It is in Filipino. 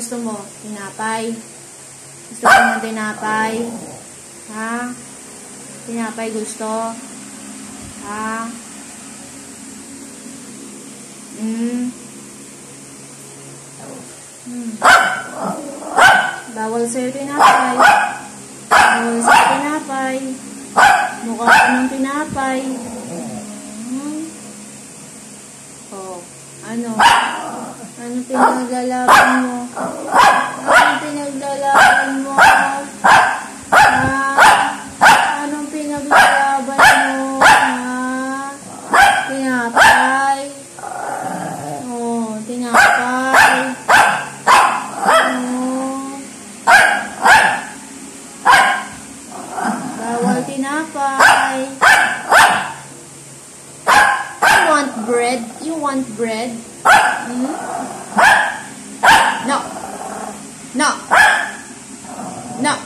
gusto mo? Tinapay? Gusto mo ng tinapay? Ha? Tinapay gusto? Ha? Hmm. Hmm. Bawal sa'yo tinapay. Bawal sa'yo tinapay. Mukha ka ng tinapay. Hmm. Oh, ano? Ano pinaglalaban mo? Pinaglalaban mo? Ha? Anong pinaglalaban mo? Ha? Tinapay. Oh, tinapay. Oh. Bawal tinapay. You want bread? You want bread? Hmm? No. No. Now,